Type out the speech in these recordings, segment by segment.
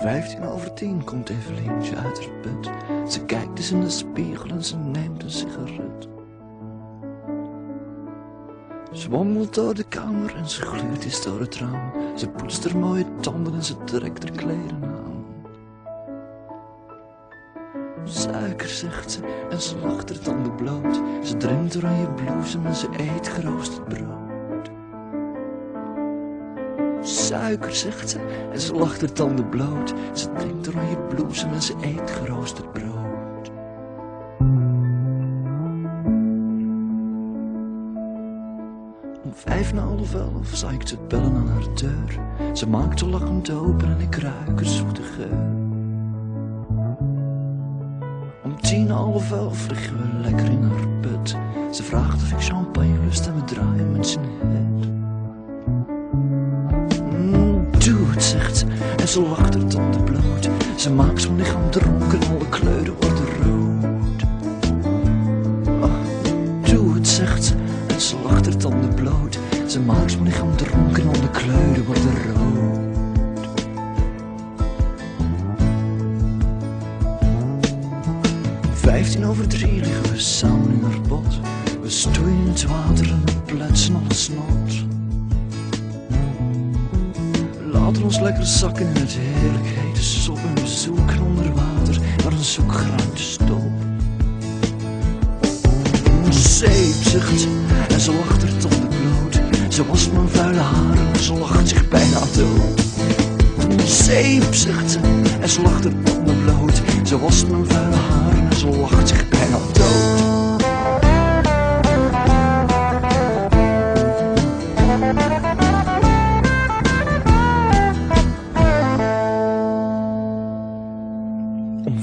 vijftien over tien komt Evelientje uit haar bed. Ze kijkt eens in de spiegel en ze neemt een sigaret. Ze wandelt door de kamer en ze gluurt eens door het raam. Ze poetst haar mooie tanden en ze trekt haar kleren aan. Suiker, zegt ze, en ze lacht haar tanden bloot. Ze drinkt oranje bloesem en ze eet geroosterd brood. Suiker, zegt ze, en ze lacht haar tanden bloot. Ze drinkt oranje bloesem en ze eet geroosterd brood. Om vijf na half elf zag ik ze bellen aan haar deur. Ze maakte lachend open en ik ruik haar zoete geur. Om tien half elf liggen we lekker in haar bed. Ze vraagt of ik champagne lust en we draaien met z'n head. Zegt ze, en ze lacht haar tanden bloot. Ze maakt mijn lichaam dronken en alle kleuren worden rood. Ah, doe het, zegt ze, en ze lacht haar tanden bloot. Ze maakt mijn lichaam dronken en alle kleuren worden rood. Vijftien over drie liggen we samen in haar bot. We stoeien het water en we pletsen snot. Laten ons lekker zakken in het heerlijk hete sop en we zoeken onder water naar een zoekgruinte stop. Zeep, zegt ze, en ze lacht haar tanden bloot. Ze wast mijn vuile haren en ze lacht zich bijna dood. Zeep, zegt ze, en ze lacht haar tanden bloot. Ze wast mijn vuile haren en ze lacht zich bijna dood.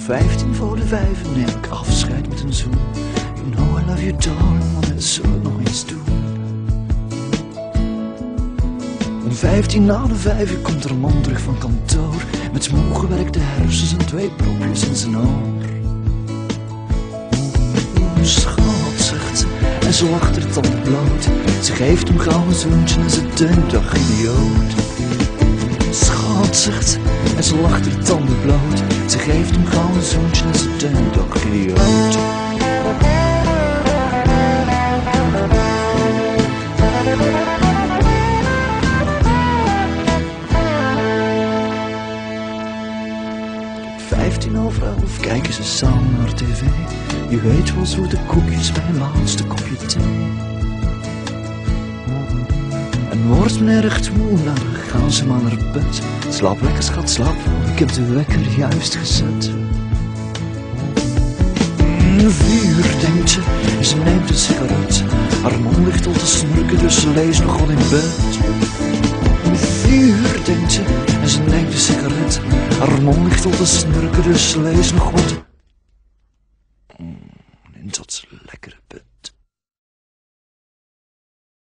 Vijftien voor de vijf neem ik afscheid met een zoen. You know I love you darling, maar we zullen nog eens doen. Om vijftien na de vijf komt er een man terug van kantoor. Met smoel gewerkte hersens en twee propjes in zijn oor. Schat, zegt ze, en ze lacht er tanden bloot. Ze geeft hem gauw een zoentje en ze denkt, ach idioot. Schat, en ze lacht er tanden bloot. Ze geeft hem gauw een zoentje en ze denkt, ach idioot. Vijftien over elf kijken ze samen naar tv. Je weet wel zoete koekjes bij een laatste kopje thee. En wordt men erg moe, dan gaan ze maar naar bed. Slaap lekker schat, slaap ik heb de wekker juist gezet. Vuur, denkt ze, ze neemt een sigaret. Haar man ligt al te snurken, dus ze leest nog wat in bed. Vuur, denkt ze, ze neemt een sigaret. Haar man ligt al te snurken, dus ze leest nog wat. In bed.